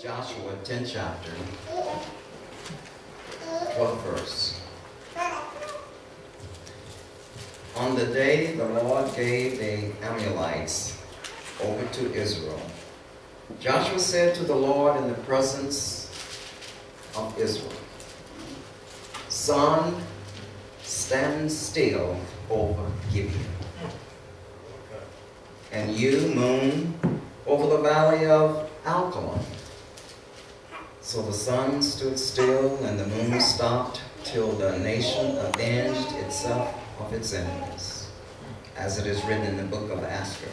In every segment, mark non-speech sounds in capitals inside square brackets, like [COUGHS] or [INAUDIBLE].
Joshua 10 chapter, 12 verse. On the day the Lord gave the Amalekites over to Israel, Joshua said to the Lord in the presence of Israel, Sun, stand still over Gibeon. And you, moon, over the valley of Ajalon. So the sun stood still and the moon stopped till the nation avenged itself of its enemies, as it is written in the book of Esther.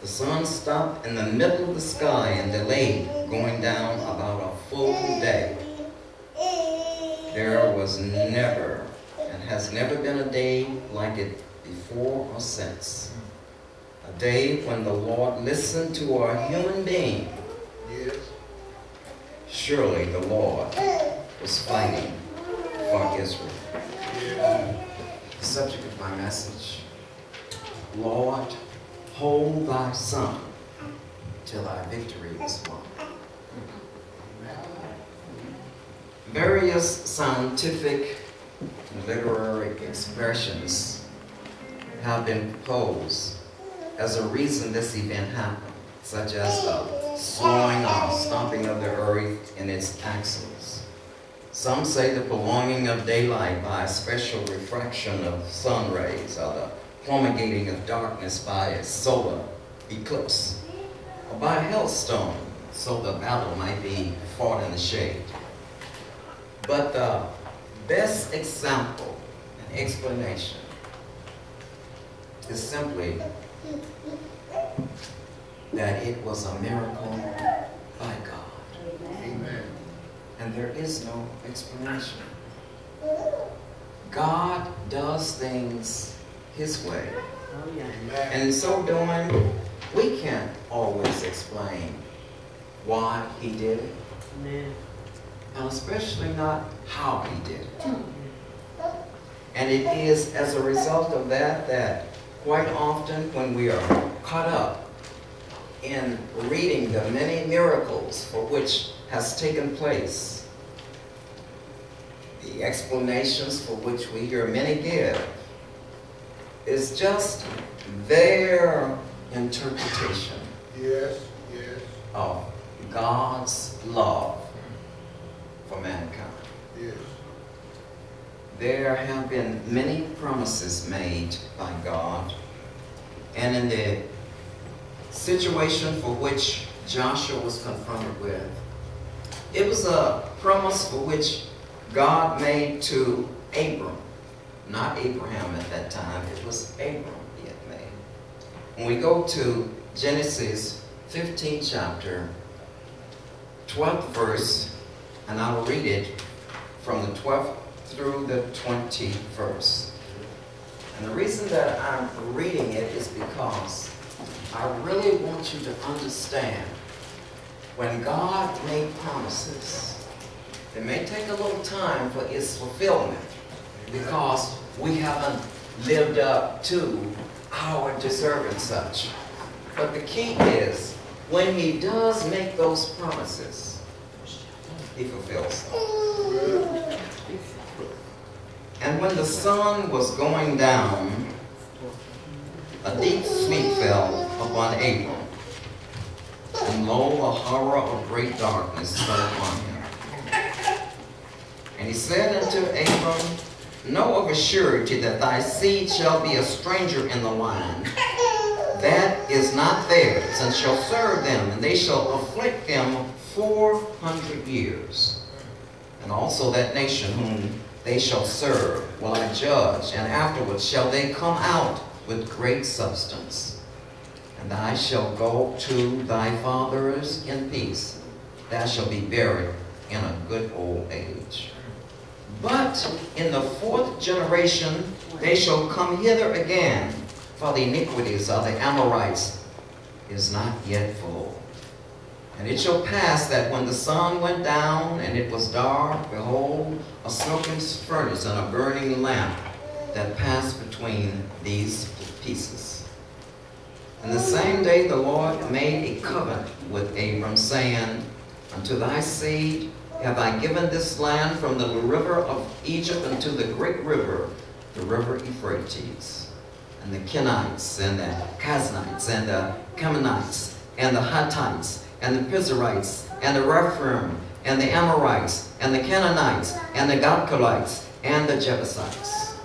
The sun stopped in the middle of the sky and delayed going down about a full day. There was never and has never been a day like it before or since. A day when the Lord listened to our human being. Yes. Surely the Lord was fighting for Israel. The subject of my message, Lord, hold thy sun till thy victory is won. Various scientific and literary expressions have been proposed as a reason this event happened, such as the slowing or stopping of the earth in its axis. Some say the prolonging of daylight by a special refraction of sun rays or the promulgating of darkness by a solar eclipse or by a hailstone so the battle might be fought in the shade. But the best example and explanation is simply that it was a miracle by God. Amen. And there is no explanation. God does things His way. Amen. And in so doing, we can't always explain why He did it, and especially not how He did it. Hmm. And it is as a result of that that quite often when we are caught up in reading the many miracles for which has taken place, the explanations for which we hear many give is just their interpretation Yes. Yes. of God's love for mankind. Yes. There have been many promises made by God, and in the situation for which Joshua was confronted with, it was a promise for which God made to Abram, not Abraham at that time, it was Abram he had made. When we go to Genesis 15 chapter, 12th verse, and I will read it from the 12th through the 21st. And the reason that I'm reading it is because I really want you to understand when God made promises, it may take a little time for its fulfillment because we haven't lived up to our deserving such. But the key is when he does make those promises, he fulfills them. And when the sun was going down, a deep sleep fell upon Abram. And lo, a horror of great darkness fell upon him. And he said unto Abram, Know of a surety that thy seed shall be a stranger in the land that is not theirs, and shall serve them, and they shall afflict them four hundred years. And also that nation whom they shall serve will I judge, and afterwards shall they come out with great substance. And I shall go to thy fathers in peace. Thou shalt be buried in a good old age. But in the fourth generation they shall come hither again, for the iniquities of the Amorites is not yet full. And it shall pass that when the sun went down and it was dark, behold, a smoking furnace and a burning lamp that passed between these pieces. And the same day the Lord made a covenant with Abram, saying, Unto thy seed have I given this land from the river of Egypt unto the great river, the river Euphrates. And the Kenites, and the Kenizzites, and the Canaanites, and the Hittites, and the Perizzites, and the Rephaim, and the Amorites, and the Canaanites, and the Galcolites, and the Jebusites.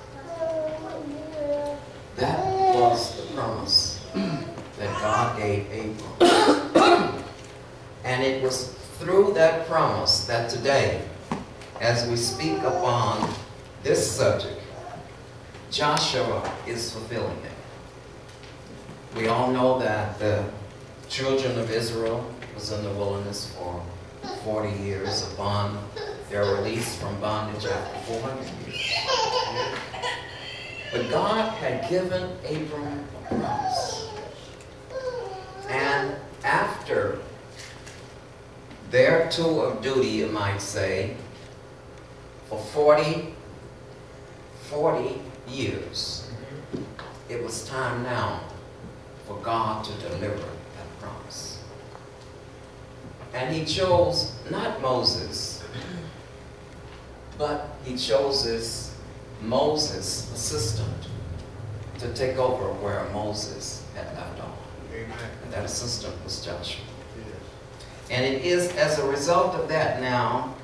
That was the promise Abram. [COUGHS] and it was through that promise that today, as we speak upon this subject, Joshua is fulfilling it. We all know that the children of Israel was in the wilderness for 40 years upon their release from bondage after 400 years. But God had given Abram a promise. And after their tour of duty, you might say, for 40, 40 years, mm-hmm. it was time now for God to deliver that promise. And he chose not Moses, but he chose Moses' assistant to take over where Moses had left off. Amen. And that assistant was Joshua. And it is as a result of that now,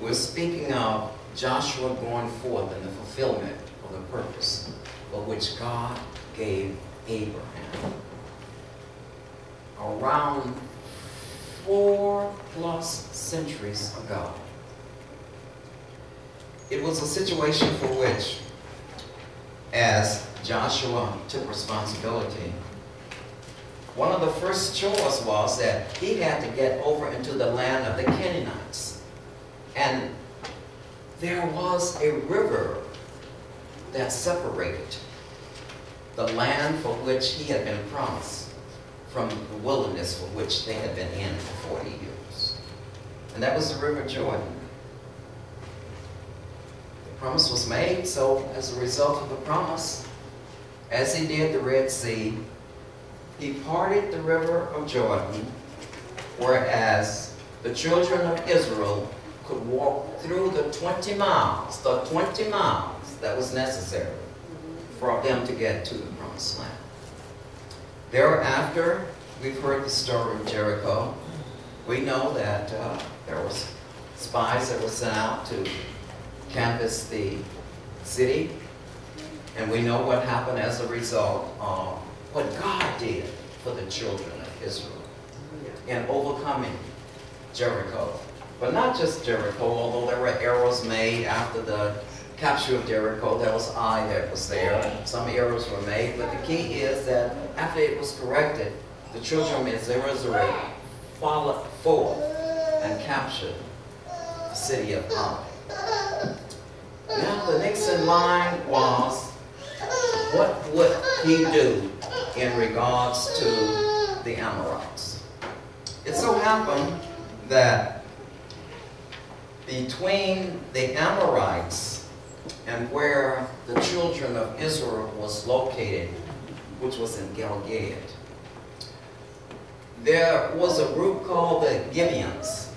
we're speaking of Joshua going forth in the fulfillment of the purpose for which God gave Abraham. Around four plus centuries ago. It was a situation for which, as Joshua took responsibility, one of the first chores was that he had to get over into the land of the Canaanites. And there was a river that separated the land for which he had been promised from the wilderness for which they had been in for 40 years. And that was the River Jordan. The promise was made, so as a result of the promise, as he did the Red Sea, he parted the river of Jordan, whereas the children of Israel could walk through the 20 miles, the 20 miles that was necessary for them to get to the promised land. Thereafter, we've heard the story of Jericho. We know that uh, there was spies that were sent out to canvass the city, and we know what happened as a result of what God did for the children of Israel in overcoming Jericho. But not just Jericho, although there were arrows made after the capture of Jericho, there was Ai that was there. Some arrows were made, but the key is that after it was corrected, the children of Israel followed forth and captured the city of Ai. Now the next in line was, what would he do in regards to the Amorites? It so happened that between the Amorites and where the children of Israel was located, which was in Gilgal, there was a group called the Gibeons.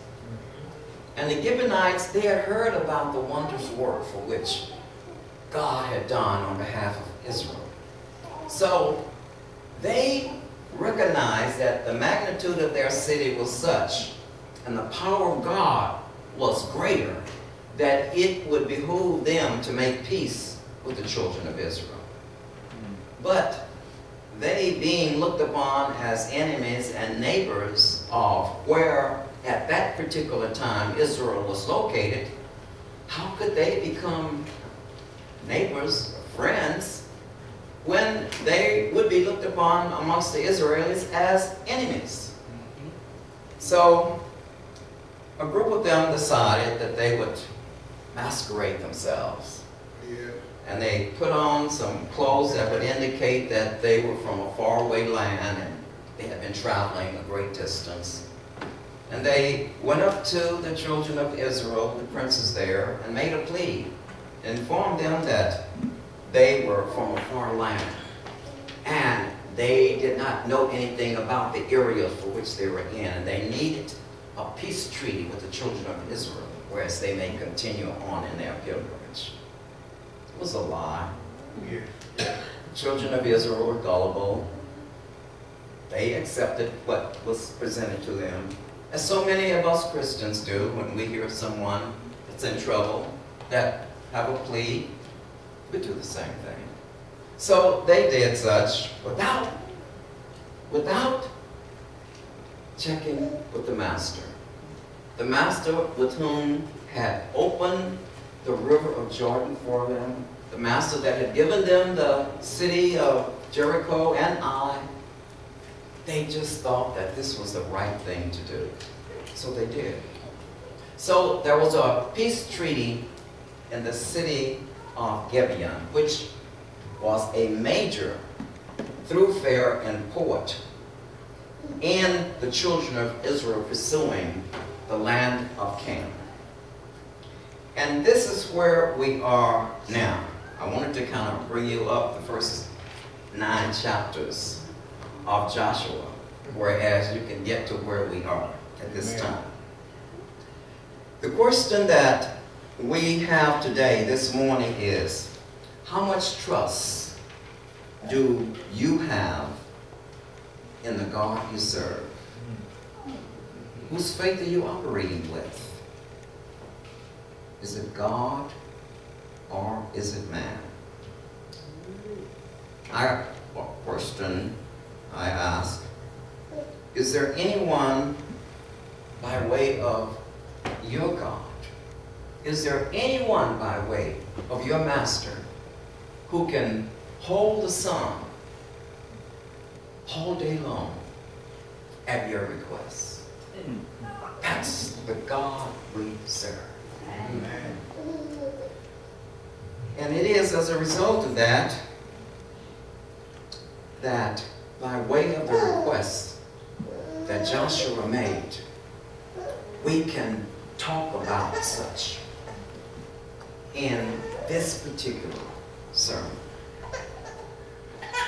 And the Gibeonites, they had heard about the wondrous work for which God had done on behalf of Israel. So they recognized that the magnitude of their city was such and the power of God was greater that it would behoove them to make peace with the children of Israel. But they being looked upon as enemies and neighbors of where at that particular time Israel was located, how could they become neighbors, friends, when they would be looked upon amongst the Israelis as enemies? So a group of them decided that they would masquerade themselves. Yes. And they put on some clothes that would indicate that they were from a faraway land and they had been traveling a great distance. And they went up to the children of Israel, the princes there, and made a plea. Informed them that they were from a foreign land. And they did not know anything about the area for which they were in. And they needed a peace treaty with the children of Israel, whereas they may continue on in their pilgrimage. It was a lie. Yeah. Children of Israel were gullible. They accepted what was presented to them. As so many of us Christians do when we hear of someone that's in trouble, that have a plea, we do the same thing. So they did such without, without checking with the master. The master with whom had opened the river of Jordan for them, the master that had given them the city of Jericho and Ai, they just thought that this was the right thing to do. So they did. So there was a peace treaty in the city of Gibeon, which was a major thoroughfare and port in the children of Israel pursuing the land of Canaan. And this is where we are now. I wanted to kind of bring you up the first nine chapters of Joshua, whereas you can get to where we are at this Amen. time. The question that we have today, this morning, is how much trust do you have in the God you serve? Whose faith are you operating with? Is it God or is it man? I question I ask, is there anyone by way of your God? Is there anyone by way of your master who can hold the sun all day long at your request? That's the God we serve. Amen. And it is as a result of that, that by way of the request that Joshua made, we can talk about such in this particular sermon.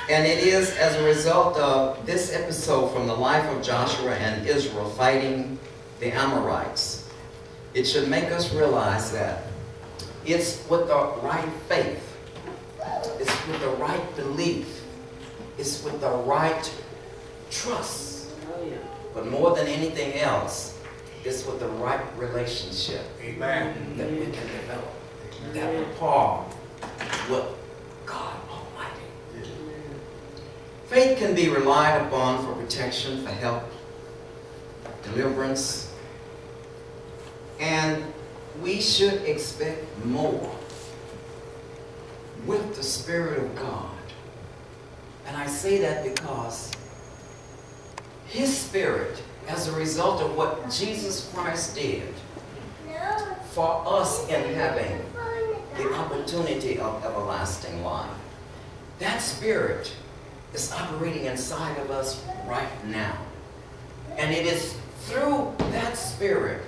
And it is as a result of this episode from the life of Joshua and Israel fighting the Amorites. It should make us realize that it's with the right faith, it's with the right belief, it's with the right trust. But more than anything else, it's with the right relationship Amen. that we can develop, that rapport with God Almighty. Faith can be relied upon for protection, for help, deliverance, and we should expect more with the Spirit of God. And I say that because His Spirit, as a result of what Jesus Christ did for us in having the opportunity of everlasting life, that Spirit is operating inside of us right now. And it is through that Spirit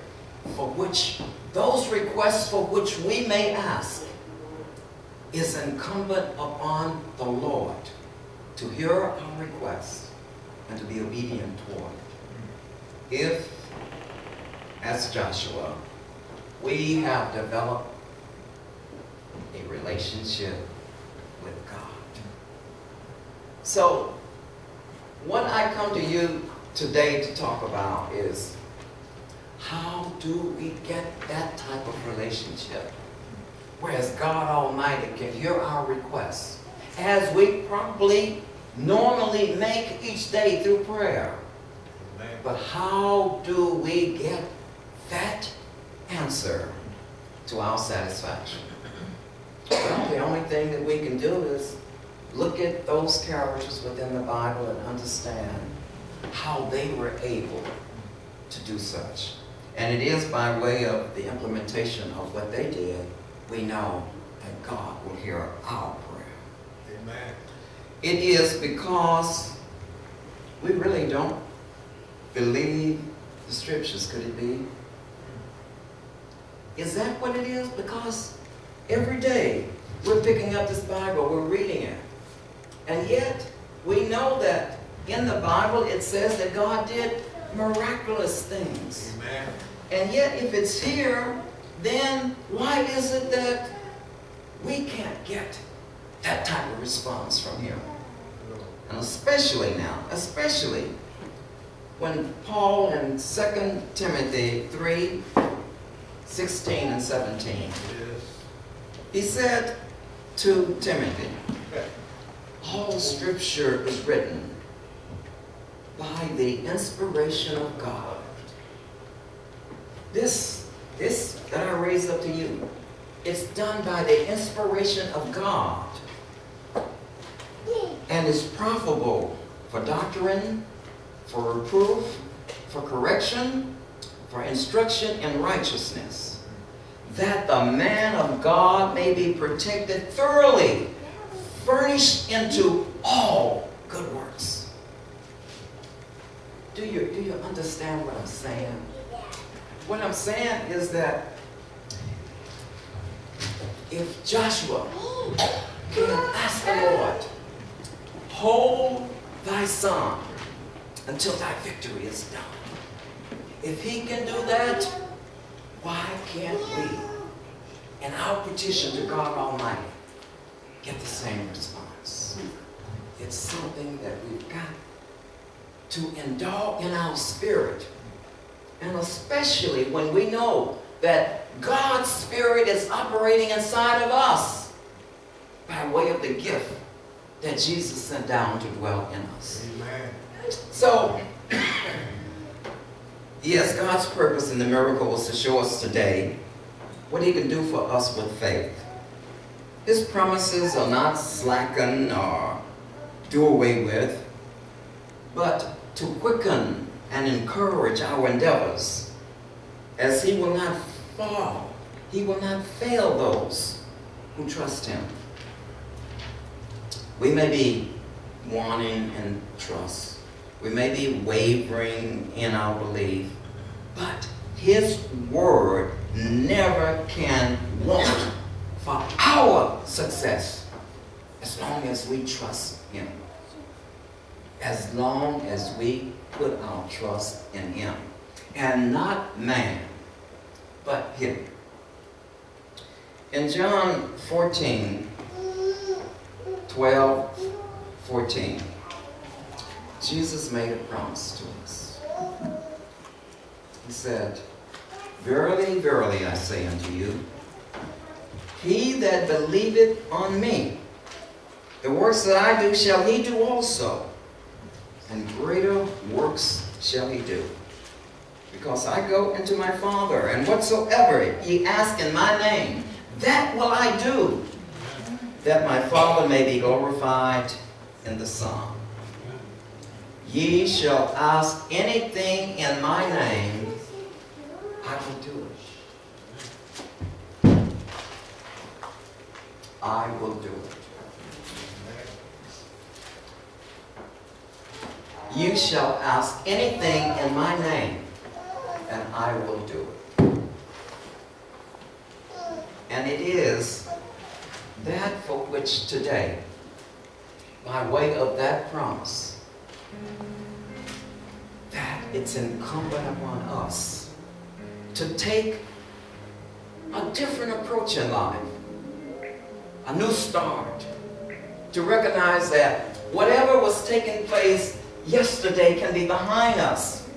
for which those requests for which we may ask is incumbent upon the Lord to hear our requests and to be obedient toward it. If, as Joshua, we have developed a relationship with God. So, what I come to you today to talk about is how do we get that type of relationship? Whereas God Almighty can hear our requests as we probably normally make each day through prayer. Amen. But how do we get that answer to our satisfaction? Well, the only thing that we can do is look at those characters within the Bible and understand how they were able to do such. And it is by way of the implementation of what they did, we know that God will hear our prayer. Amen. It is because we really don't believe the scriptures, could it be? Is that what it is? Because every day we're picking up this Bible, we're reading it. And yet we know that in the Bible it says that God did miraculous things. Amen. And yet, if it's here, then why is it that we can't get that type of response from Him? And especially now, especially when Paul in 2 Timothy 3 16 and 17, Yes. He said to Timothy, All scripture is written by the inspiration of God. This, this that I raised up to you, it's done by the inspiration of God and is profitable for doctrine, for reproof, for correction, for instruction in righteousness, that the man of God may be protected thoroughly, furnished into all good works. Do you, do you understand what I'm saying? What I'm saying is that if Joshua can ask the Lord, hold thy sun until thy victory is done. If he can do that, why can't we, in our petition to God Almighty, get the same response? It's something that we've got to indulge in our spirit. And especially when we know that God's Spirit is operating inside of us by way of the gift that Jesus sent down to dwell in us. Amen. So, yes, God's purpose in the miracle was to show us today what He can do for us with faith. His promises are not slackened or do away with, but to quicken and encourage our endeavors, as He will not fall, He will not fail those who trust Him. We may be wanting and trust. We may be wavering in our belief, but His Word never can want for our success as long as we trust Him. As long as we put our trust in Him. And not man, but Him. In John 14, 12, 14, Jesus made a promise to us. He said, Verily, verily, I say unto you, he that believeth on me, the works that I do shall he do also, and greater works shall he do. Because I go into my Father, and whatsoever ye ask in my name, that will I do, that my Father may be glorified in the Son. Ye shall ask anything in my name, I will do it. I will do it. You shall ask anything in my name, and I will do it. And it is that for which today, by way of that promise, that it's incumbent upon us to take a different approach in life, a new start, to recognize that whatever was taking place yesterday can be behind us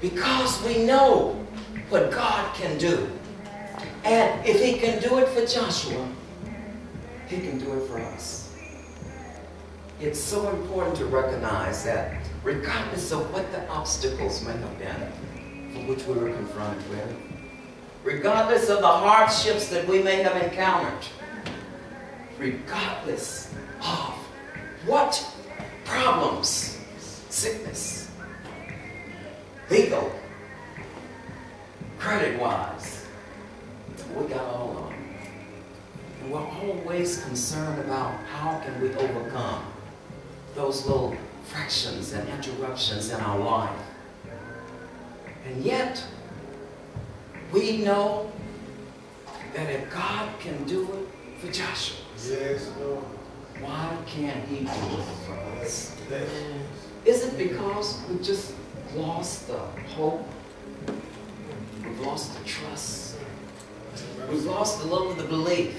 because we know what God can do. And if He can do it for Joshua, He can do it for us. It's so important to recognize that regardless of what the obstacles may have been which we were confronted with, regardless of the hardships that we may have encountered, regardless of what problems, sickness, legal, credit-wise, we got all of them. And we're always concerned about how can we overcome those little fractions and interruptions in our life. And yet, we know that if God can do it for Joshua, Yes, Lord. why can't he do it for us? Yes. Is it because we've just lost the hope. We've lost the trust. We've lost a little of the belief.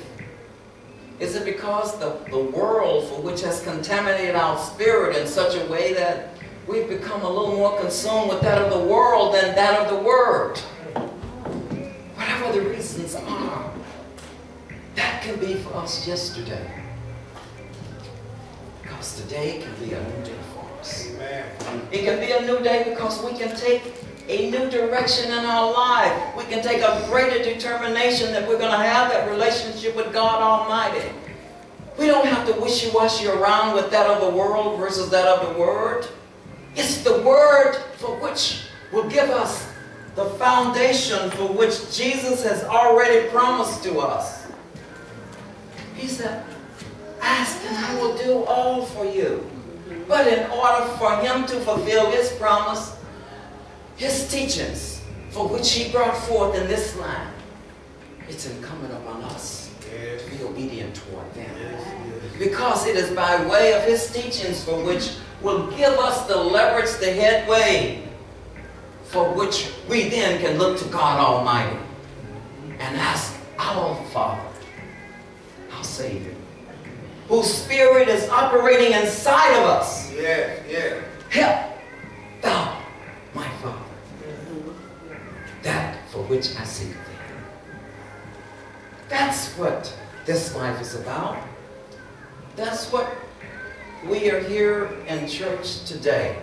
Is it because the, the world for which has contaminated our spirit in such a way that we've become a little more consumed with that of the world than that of the Word? Whatever the reasons are, that can be for us yesterday. Because today can be a new day for us. Amen. It can be a new day because we can take a new direction in our life. We can take a greater determination that we're going to have that relationship with God Almighty. We don't have to wishy-washy around with that of the world versus that of the Word. It's the Word for which will give us the foundation for which Jesus has already promised to us. He said, ask and I will do all for you. But in order for him to fulfill his promise, his teachings, for which he brought forth in this land, it's incumbent upon us to be obedient toward them. Because it is by way of his teachings for which will give us the leverage, the headway, for which we then can look to God Almighty and ask our Father, our Savior, whose Spirit is operating inside of us. Yeah, yeah. Help thou, my Father, that for which I seek thee. That's what this life is about. That's what we are here in church today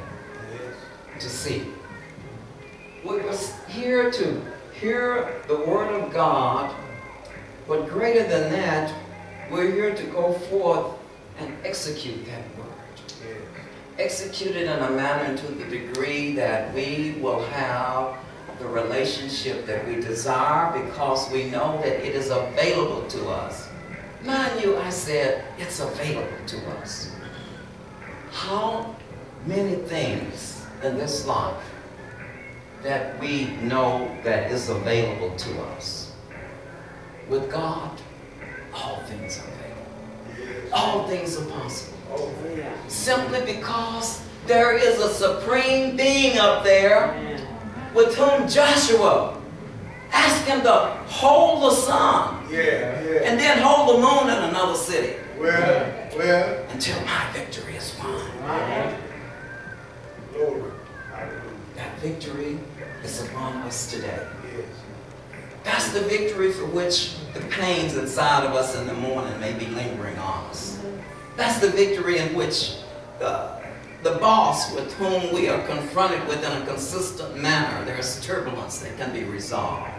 to see. We were here to hear the Word of God, but greater than that, we're here to go forth and execute that Word execute it in a manner to the degree that we will have the relationship that we desire because we know that it is available to us. Mind you, I said it's available to us. How many things in this life that we know that is available to us? With God, all things are available. All things are possible Oh. simply because there is a supreme being up there with whom Joshua asked him to hold the sun Yeah. Yeah. and then hold the moon in another city Well. Well. until my victory is won. That victory is upon us today. That's the victory for which the pains inside of us in the morning may be lingering on us. That's the victory in which the, the boss with whom we are confronted with in a consistent manner, there's turbulence that can be resolved.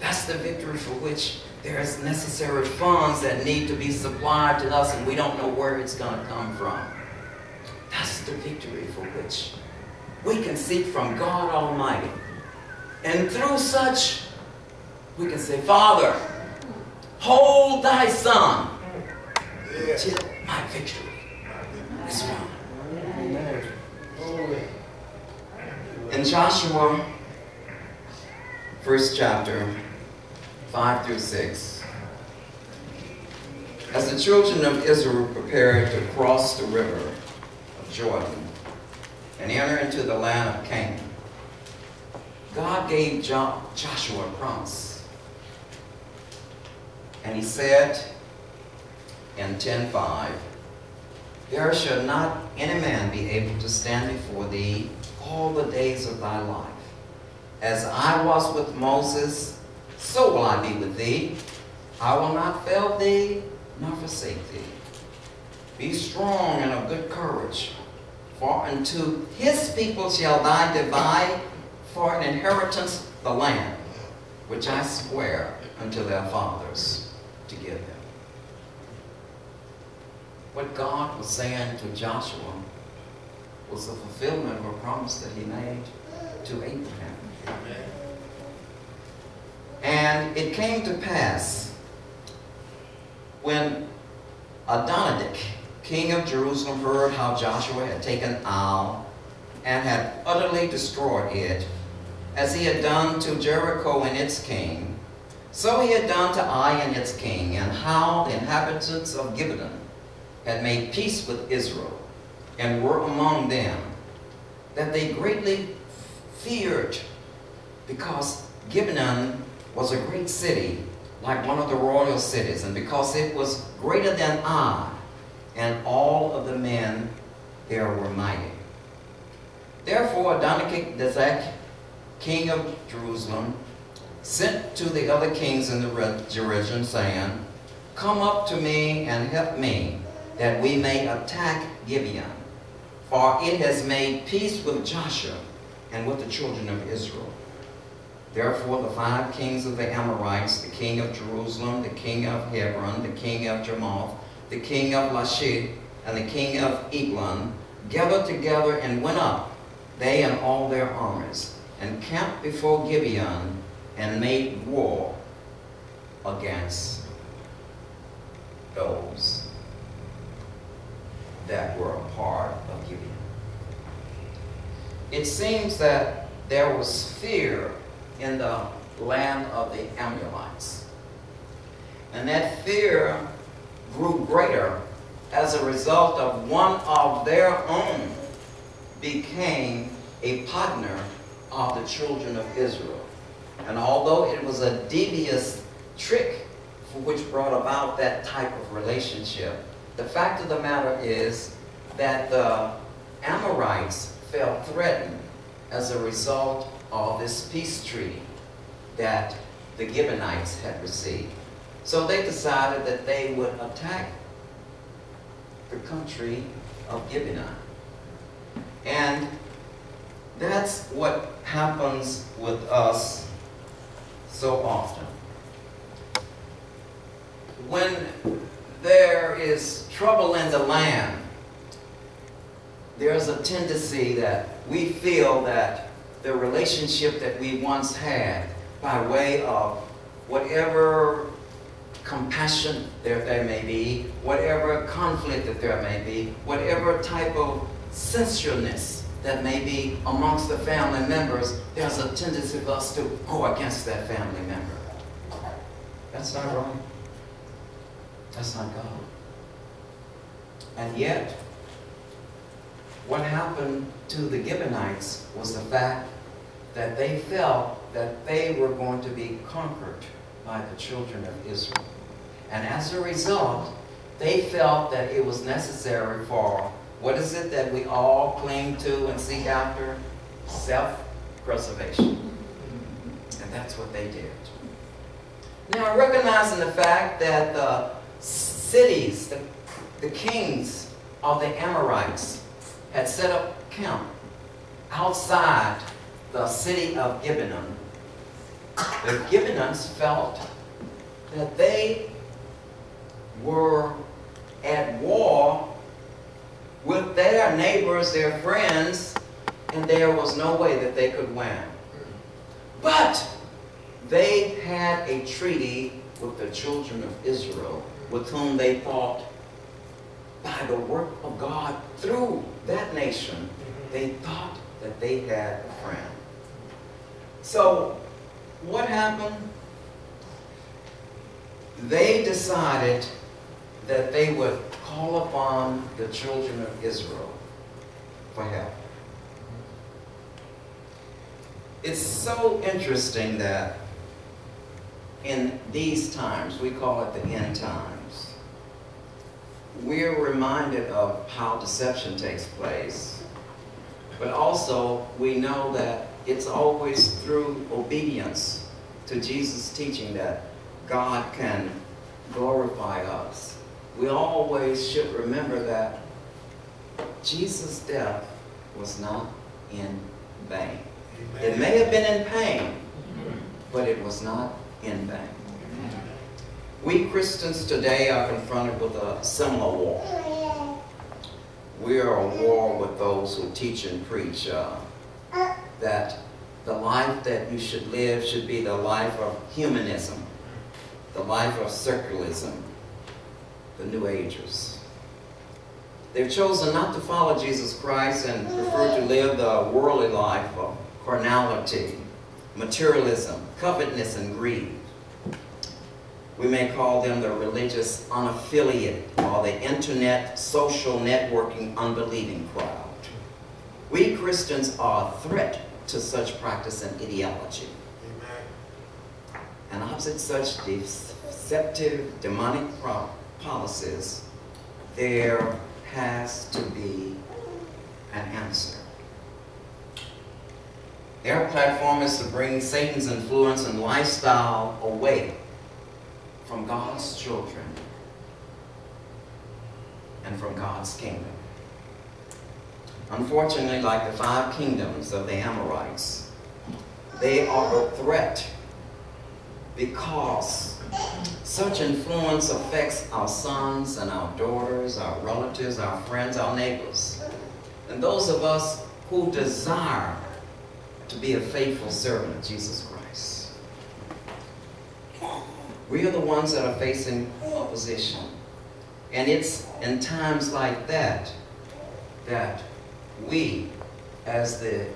That's the victory for which there's necessary funds that need to be supplied to us and we don't know where it's going to come from. That's the victory for which we can seek from God Almighty. And through such, we can say, Father, hold thy sun till my victory is won. In Joshua, first chapter, 5 through 6, as the children of Israel prepared to cross the river of Jordan and enter into the land of Canaan, God gave Jo- Joshua a promise. And he said in 10.5, There shall not any man be able to stand before thee all the days of thy life. As I was with Moses, so will I be with thee. I will not fail thee, nor forsake thee. Be strong and of good courage, for unto his people shall thou divide for an inheritance the land, which I swear unto their fathers to give them. What God was saying to Joshua was the fulfillment of a promise that he made to Abraham. Amen. And it came to pass when Adonizedek, king of Jerusalem, heard how Joshua had taken Ai and had utterly destroyed it, as he had done to Jericho and its king, so he had done to Ai and its king, and how the inhabitants of Gibeon had made peace with Israel, and were among them. that they greatly feared because Gibeon was a great city, like one of the royal cities, and because it was greater than Ai, and all of the men there were mighty. Therefore Adonizedek, king of Jerusalem, sent to the other kings in the Jerusalem, saying, Come up to me and help me, that we may attack Gibeon. For it has made peace with Joshua and with the children of Israel. Therefore the five kings of the Amorites, the king of Jerusalem, the king of Hebron, the king of Jarmuth, the king of Lachish, and the king of Eglon, gathered together and went up, they and all their armies, and camped before Gibeon, and made war against those that were a part of Gibeon. It seems that there was fear in the land of the Amalekites. And that fear grew greater as a result of one of their own became a partner of the children of Israel. And although it was a devious trick for which brought about that type of relationship, the fact of the matter is that the Amorites felt threatened as a result of this peace treaty that the Gibeonites had received. So they decided that they would attack the country of Gibeon. And that's what happens with us so often. When there is trouble in the land, there's a tendency that we feel that the relationship that we once had by way of whatever compassion there, there may be, whatever conflict that there may be, whatever type of sensualness that may be amongst the family members, there's a tendency for us to go against that family member. That's not right. That's not God. And yet, what happened to the Gibeonites was the fact that they felt that they were going to be conquered by the children of Israel. And as a result, they felt that it was necessary for, what is it that we all cling to and seek after? Self-preservation. And that's what they did. Now, recognizing the fact that the cities, the, the kings of the Amorites had set up camp outside the city of Gibeon, the Gibeonites felt that they were at war with their neighbors, their friends, and there was no way that they could win. But they had a treaty with the children of Israel with whom they thought by the work of God through that nation, they thought that they had. So what happened? They decided that they would call upon the children of Israel for help. It's so interesting that in these times, we call it the end times, we're reminded of how deception takes place. But also, we know that it's always through obedience to Jesus' teaching that God can glorify us. We always should remember that Jesus' death was not in vain. Amen. It may have been in pain, but it was not in vain. We Christians today are confronted with a similar war. We are at war with those who teach and preach uh, that the life that you should live should be the life of humanism, the life of secularism, the New Agers. They've chosen not to follow Jesus Christ and prefer to live the worldly life of carnality, materialism, covetousness, and greed. We may call them the religious unaffiliated or the internet social networking unbelieving crowd. We Christians are a threat to such practice and ideology. Amen. And opposite such deceptive demonic policies, there has to be an answer. Their platform is to bring Satan's influence and lifestyle away from God's children and from God's kingdom. Unfortunately, like the five kingdoms of the Amorites, they are a threat because such influence affects our sons and our daughters, our relatives, our friends, our neighbors, and those of us who desire to be a faithful servant of Jesus Christ. We are the ones that are facing opposition. And it's in times like that that we, as the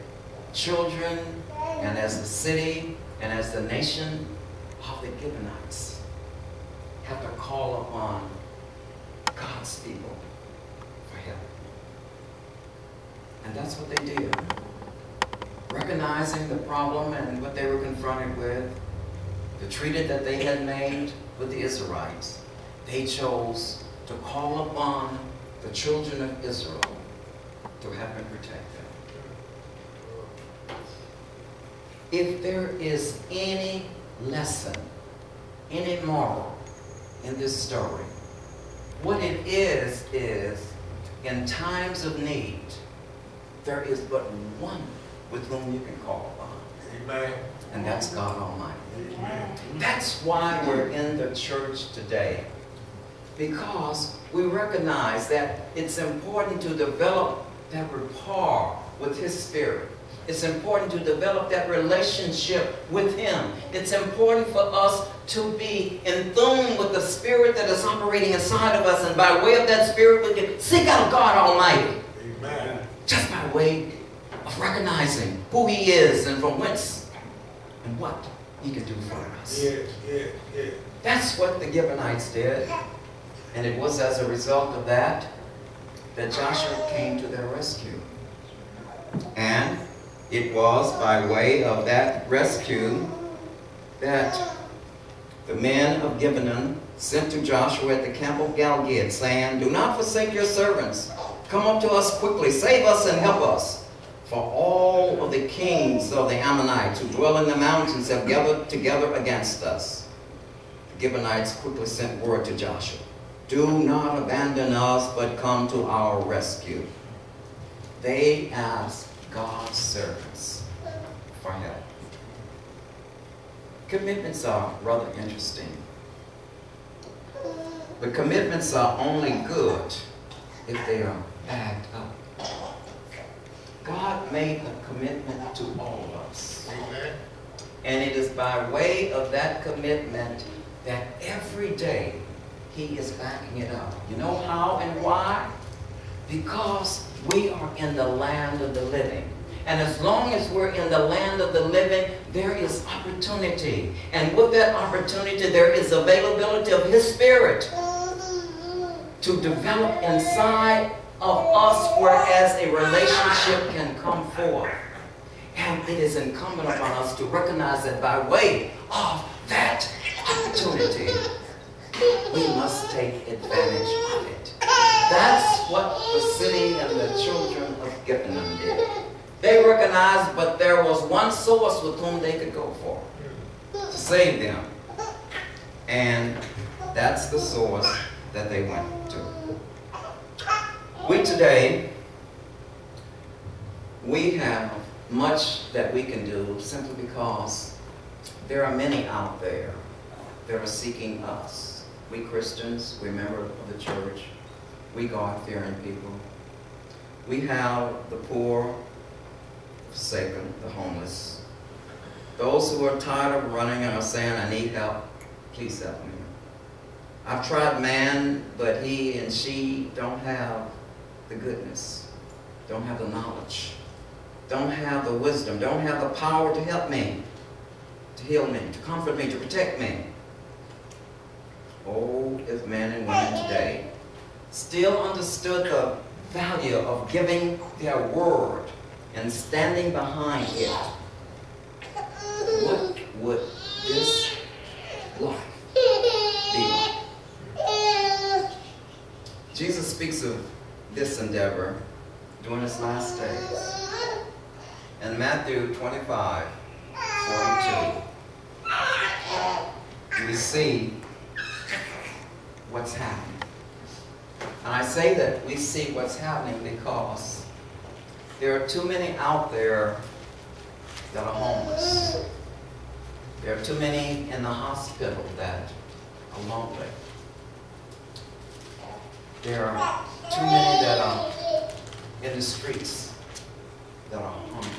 children and as the city and as the nation of the Gibeonites, have to call upon God's people for help. And that's what they did. Recognizing the problem and what they were confronted with, the treaty that they had made with the Israelites, they chose to call upon the children of Israel to help and protect them. If there is any lesson, any moral in this story, what it is, is in times of need, there is but one with whom you can call upon. Amen. And that's God Almighty. Amen. That's why we're in the church today. Because we recognize that it's important to develop that rapport with His Spirit. It's important to develop that relationship with Him. It's important for us to be in tune with the Spirit that is operating inside of us. And by way of that Spirit, we can seek out God Almighty. Amen. Just by way of recognizing who He is and from whence and what He can do for us. Yes, yes, yes. That's what the Gibeonites did. And it was as a result of that that Joshua came to their rescue. And it was by way of that rescue that the men of Gibeon sent to Joshua at the camp of Gilgal, saying, Do not forsake your servants. Come up to us quickly, save us and help us. For all of the kings of the Ammonites who dwell in the mountains have gathered together against us. The Gibeonites quickly sent word to Joshua. Do not abandon us, but come to our rescue. They asked God's servants for help. Commitments are rather interesting. But commitments are only good if they are backed up. God made a commitment to all of us. Amen. And it is by way of that commitment that every day he is backing it up. You know how and why? Because we are in the land of the living. And as long as we're in the land of the living, there is opportunity. And with that opportunity, there is availability of His Spirit to develop inside of us, whereas a relationship can come forth. And it is incumbent upon us to recognize that by way of that opportunity, we must take advantage of it. That's what the city and the children of Gibeon did. They recognized, but there was one source with whom they could go for to save them. And that's the source that they went to. We today, we have much that we can do simply because there are many out there that are seeking us. We Christians, we're members of the church, we God-fearing people. We have the poor, the forsaken, the homeless. Those who are tired of running and are saying, I need help, please help me. I've tried man, but he and she don't have the goodness, don't have the knowledge, don't have the wisdom, don't have the power to help me, to heal me, to comfort me, to protect me. Oh, if men and women today still understood the value of giving their word and standing behind it, what would this life be? Jesus speaks of this endeavor during his last days. In Matthew 25, 42, we see what's happening. And I say that we see what's happening because there are too many out there that are homeless. There are too many in the hospital that are lonely. There are too many that are in the streets that are hungry.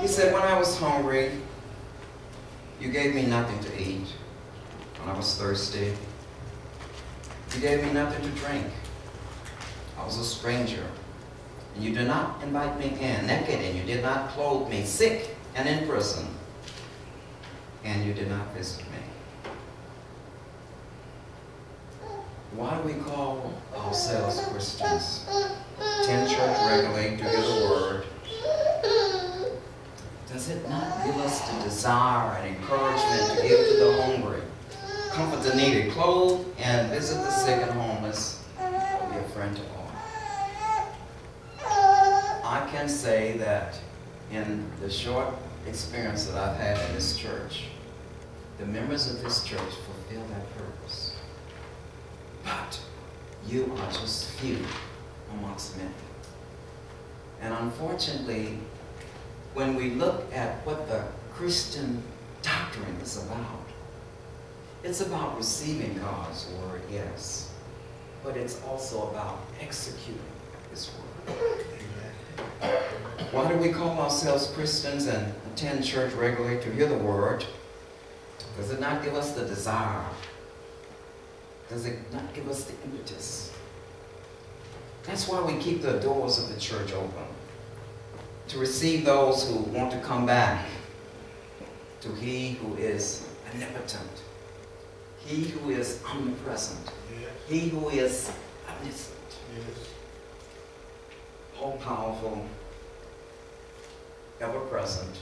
He said, when I was hungry, you gave me nothing to eat. When I was thirsty, you gave me nothing to drink. I was a stranger, and you did not invite me in. Naked, and you did not clothe me. Sick and in prison, and you did not visit me. Why do we call ourselves Christians? Attend church regularly to hear the word. Does it not give us the desire and encouragement to give to the hungry, comfort the needy, clothe and visit the sick and homeless, be a friend to all? I can say that in the short experience that I've had in this church, the members of this church fulfill that purpose. But you are just few amongst many. And unfortunately, when we look at what the Christian doctrine is about, it's about receiving God's word, yes, but it's also about executing His word. Why do we call ourselves Christians and attend church regularly to hear the word? Does it not give us the desire does it not give us the impetus? That's why we keep the doors of the church open. To receive those who want to come back to He who is omnipotent, He who is omnipresent, Yes, He who is omniscient, yes. all powerful, ever present,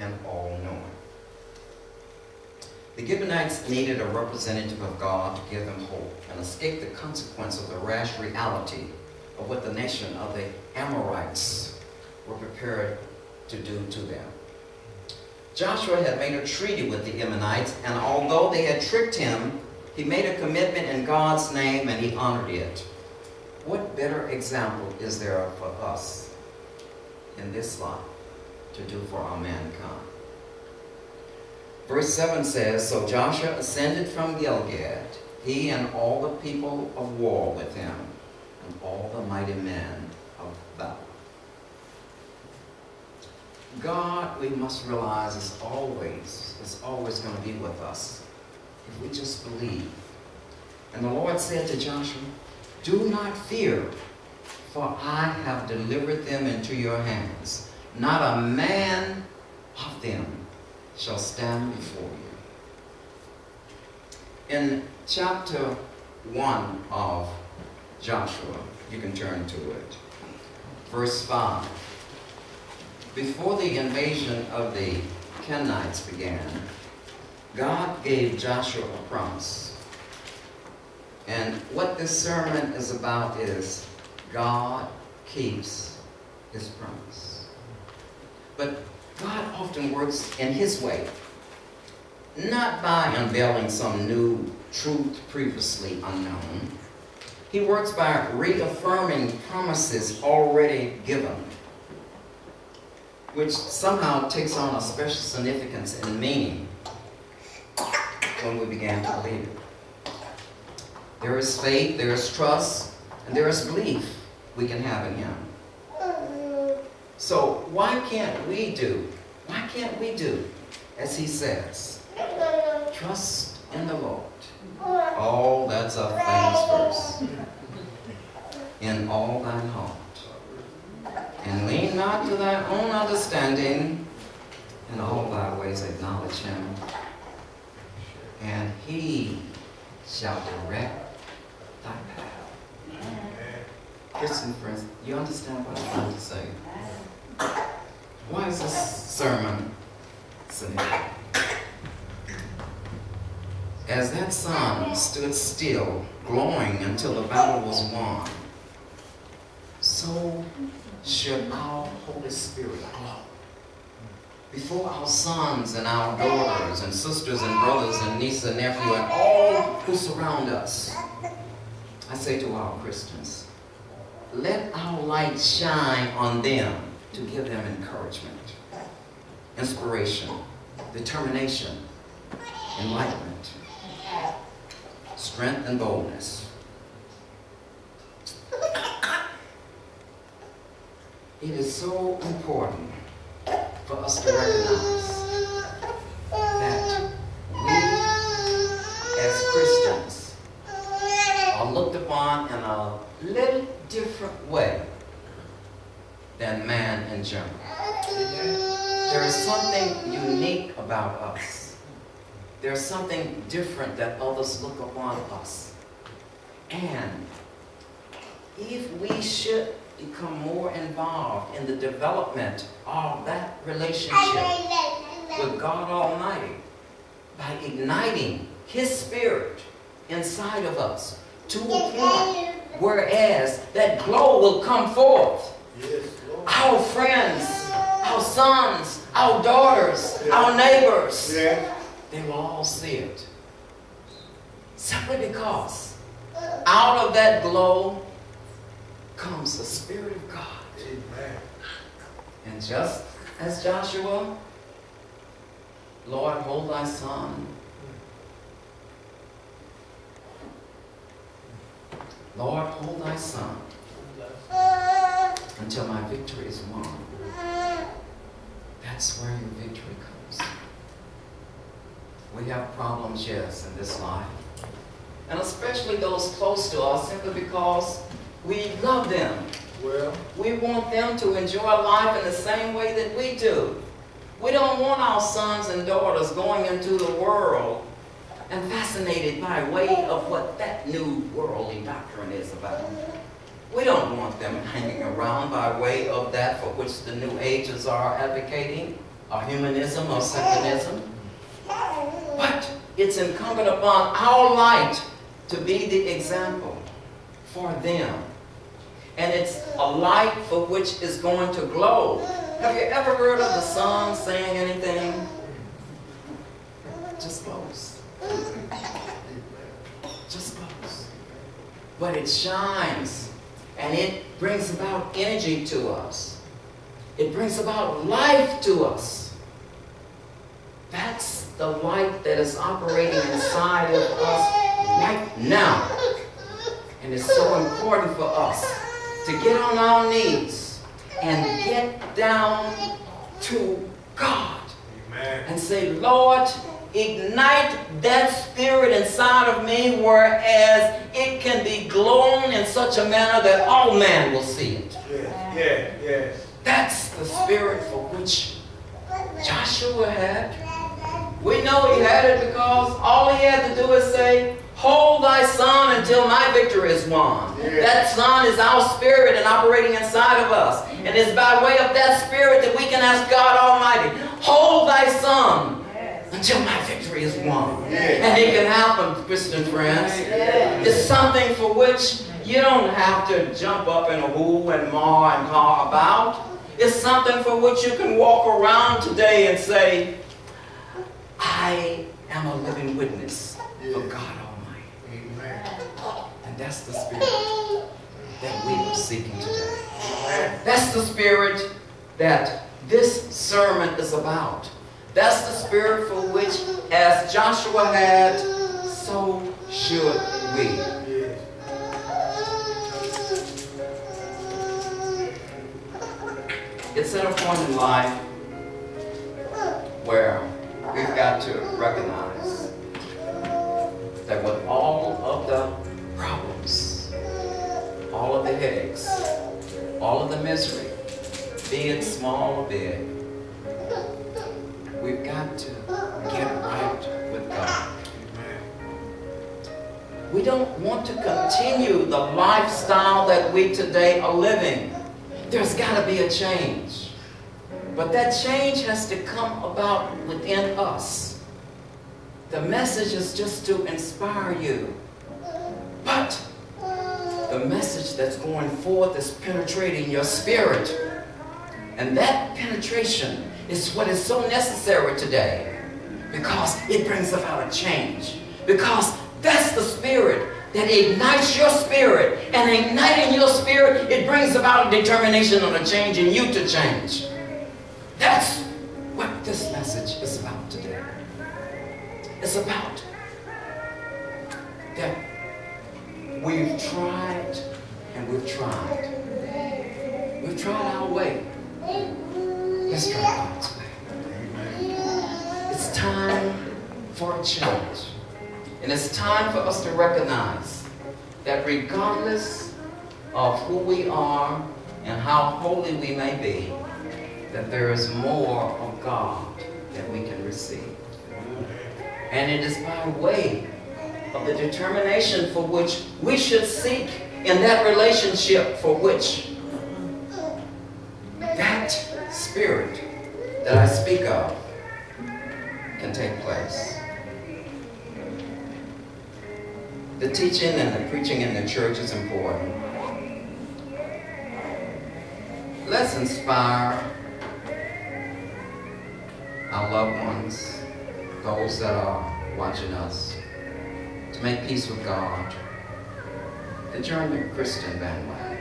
and all knowing. The Gibeonites needed a representative of God to give them hope and escape the consequence of the rash reality of what the nation of the Amorites were prepared to do to them. Joshua had made a treaty with the Ammonites, and although they had tricked him, he made a commitment in God's name and he honored it. What better example is there for us in this life to do for our mankind? Verse 7 says, So Joshua ascended from Gilgal, he and all the people of war with him, and all the mighty men of valor. God, we must realize, is always, is always going to be with us if we just believe. And the Lord said to Joshua, Do not fear, for I have delivered them into your hands. Not a man of them shall stand before you. In chapter 1 of Joshua, you can turn to it, verse 5. Before the invasion of the Kenites began, God gave Joshua a promise. And what this sermon is about is God keeps his promise. But God often works in his way, not by unveiling some new truth previously unknown. He works by reaffirming promises already given, which somehow takes on a special significance and meaning when we began to believe it. There is faith, there is trust, and there is belief we can have in him. So why can't we do, why can't we do as he says, trust in the Lord. Oh, that's a famous verse. In all thine heart. And lean not to thy own understanding. In all thy ways acknowledge him. And he shall direct thy path. Christian friends, you understand what I'm trying to say? Why is this sermon significant? As that sun stood still, glowing until the battle was won, so should our Holy Spirit glow. Before our sons and our daughters and sisters and brothers and nieces and nephews and all who surround us, I say to our Christians, let our light shine on them to give them encouragement, inspiration, determination, enlightenment, strength, and boldness. It is so important for us to recognize that we as Christians are looked upon in a little different way than man in general. There is something unique about us. There's something different that others look upon us. And if we should become more involved in the development of that relationship with God Almighty by igniting His Spirit inside of us to a point whereas that glow will come forth. Yes, Our friends, our sons, our daughters, our neighbors, Yeah. they will all see it. Simply because out of that glow comes the Spirit of God. Amen. And just as Joshua, Lord, hold thy sun. Lord, hold thy sun until my victory is won. That's where your victory comes. We have problems, yes, in this life. And especially those close to us simply because we love them. Well, We want them to enjoy life in the same way that we do. We don't want our sons and daughters going into the world and fascinated by way of what that new worldly doctrine is about. We don't want them hanging around by way of that for which the new ages are advocating, or humanism or secularism. But it's incumbent upon our light to be the example for them. And it's a light for which is going to glow. Have you ever heard of the sun saying anything? Just glows. Just glows. But it shines and it brings about energy to us. It brings about life to us. That's the light that is operating inside of us right now. And it's so important for us to get on our knees and get down to God amen. and say, Lord, ignite that spirit inside of me whereas it can be glowing in such a manner that all man will see it. Yes, yes, yes. That's the spirit for which Joshua had. We know he had it because all he had to do is say, Hold thy sun until my victory is won. Yeah. That son is our spirit and operating inside of us. And it's by way of that spirit that we can ask God Almighty, Hold thy sun until my victory is won. Yeah. And it can happen, Christian friends. It's something for which you don't have to jump up in a woo and maw and caw about. It's something for which you can walk around today and say, I am a living witness for God Almighty. Amen. And that's the spirit that we are seeking today. Amen. That's the spirit that this sermon is about. That's the spirit for which, as Joshua had, so should we. It's at a point in life where we've got to recognize that with all of the problems, all of the headaches, all of the misery, be it small big, we've got to get right with God. We don't want to continue the lifestyle that we today are living. There's got to be a change. But that change has to come about within us. The message is just to inspire you. But the message that's going forth is penetrating your spirit. And that penetration is what is so necessary today because it brings about a change. Because that's the spirit that ignites your spirit. And igniting your spirit, it brings about a determination on a change in you to change. That's what this message is about today. It's about that we've tried and we've tried. We've tried our way. Let's try God's way. It's time for a change. And it's time for us to recognize that regardless of who we are and how holy we may be, that there is more of God that we can receive. And it is by way of the determination for which we should seek in that relationship for which that spirit that I speak of can take place. The teaching and the preaching in the church is important. Let's inspire our loved ones, those that are watching us, to make peace with God, to join the Christian bandwagon.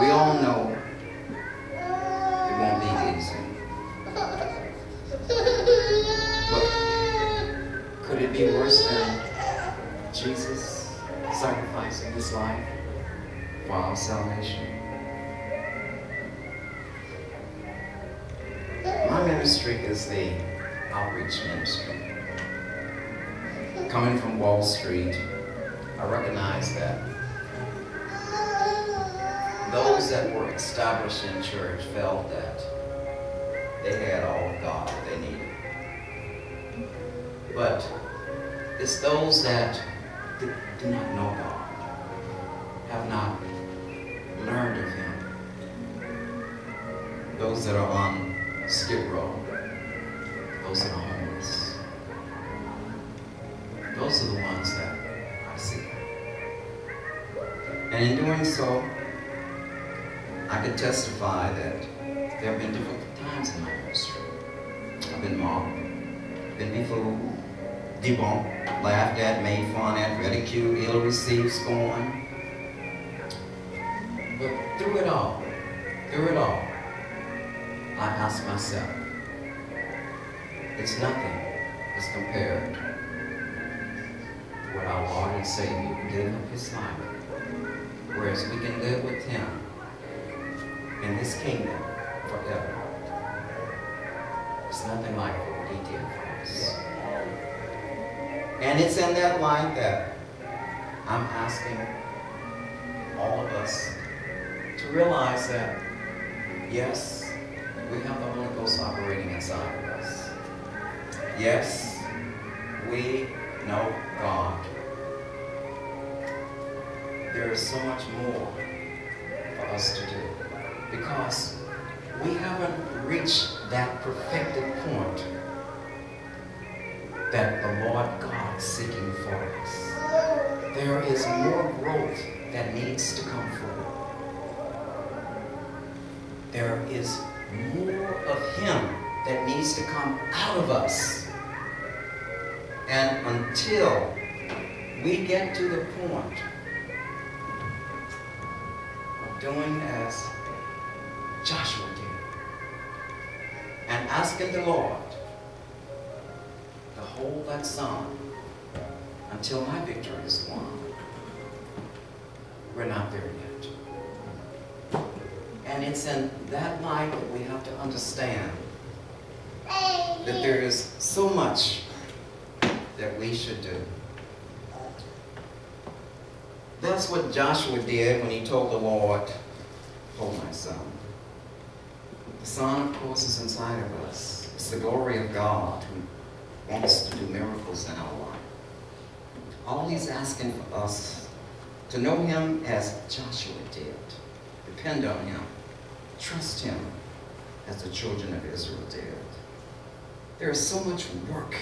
We all know it won't be easy. But could it be worse than Jesus sacrificing his life for our salvation? My ministry is the outreach ministry. Coming from Wall Street, I recognize that those that were established in church felt that they had all of God that they needed. But it's those that do, not know God, have not learned of Him, those that are on skid row, those homeless. Those are the ones that I see. And in doing so, I can testify that there have been difficult times in my ministry. I've been mocked, been befooled, debunked, laughed at, made fun at, ridiculed, ill-received, scorned. But through it all, through it all, I ask myself, it's nothing as compared to what our Lord and Savior gave up his life. Whereas we can live with him in his kingdom forever. It's nothing like what he did for us. And it's in that light that I'm asking all of us to realize that, yes, we have the Holy Ghost operating inside. Yes, we know God. There is so much more for us to do because we haven't reached that perfected point that the Lord God is seeking for us. There is more growth that needs to come forward. There is more of Him that needs to come out of us. And until we get to the point of doing as Joshua did and asking the Lord to hold that sun until my victory is won, we're not there yet. And it's in that light that we have to understand that there is so much that we should do. That's what Joshua did when he told the Lord, hold my son. The Son, of course, is inside of us. It's the glory of God who wants to do miracles in our life. All he's asking for us to know him as Joshua did. Depend on him. Trust him as the children of Israel did. There is so much work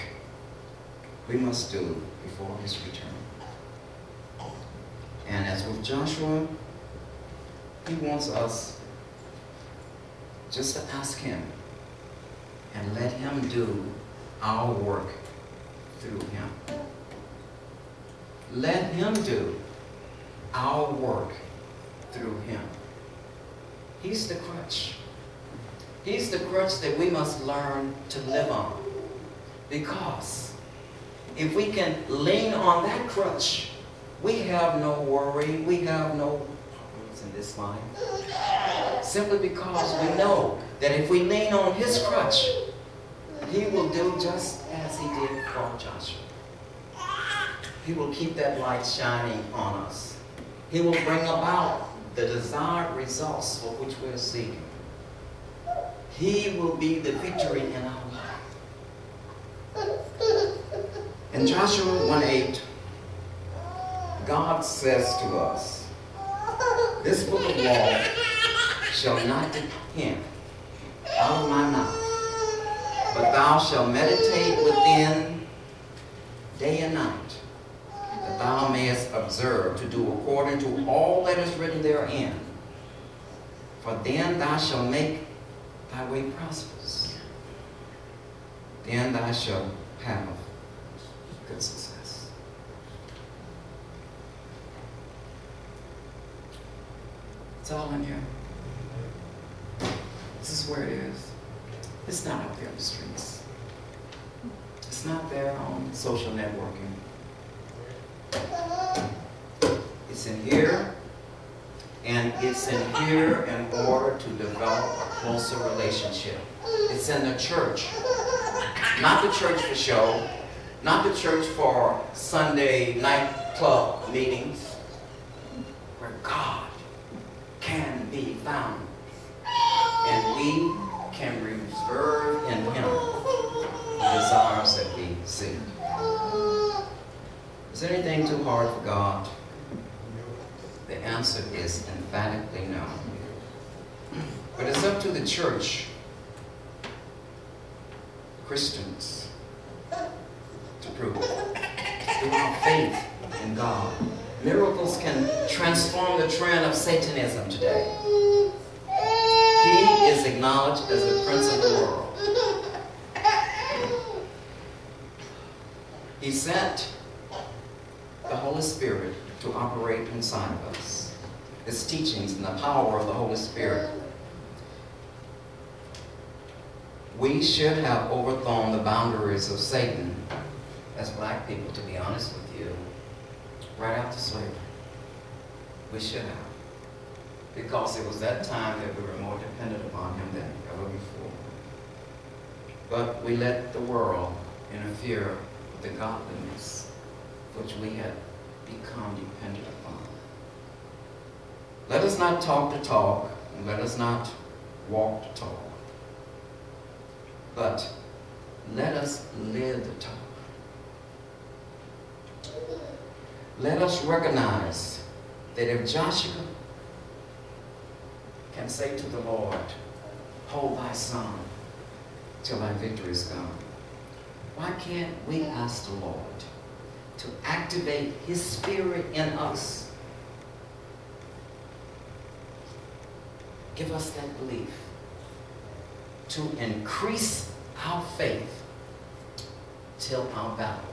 we must do before his return. And as with Joshua, he wants us just to ask him and let him do our work through him. Let him do our work through him. He's the crutch. He's the crutch that we must learn to live on. Because if we can lean on that crutch, we have no worry, we have no problems in this life. Simply because we know that if we lean on his crutch, he will do just as he did for Joshua. He will keep that light shining on us. He will bring about the desired results for which we're seeking. He will be the victory in our life. In Joshua 1:8, God says to us, This book of law shall not depart out of my mouth, but thou shalt meditate within day and night, that thou mayest observe to do according to all that is written therein. For then thou shalt make thy way prosperous. Then thou shalt have good success. It's all in here. This is where it is. It's not out there on the streets. It's not there on social networking. It's in here, and it's in here in order to develop a closer relationship. It's in the church. Not the church for show, not the church for Sunday night club meetings, where God can be found. And we can reserve in Him the desires that we seek. Is anything too hard for God? The answer is emphatically no. But it's up to the church, Christians, to prove it. Through our faith in God. Miracles can transform the trend of Satanism today. He is acknowledged as the prince of the world. He sent the Holy Spirit to operate inside of us. His teachings and the power of the Holy Spirit. We should have overthrown the boundaries of Satan as black people, to be honest with you, right after slavery. We should have. Because it was that time that we were more dependent upon him than ever before. But we let the world interfere with the godliness which we had become dependent upon. Let us not talk to talk, and let us not walk to talk. But let us live the talk. Let us recognize that if Joshua can say to the Lord, hold thy sun till thy victory is come, why can't we ask the Lord to activate his spirit in us? Give us that belief to increase our faith till our battle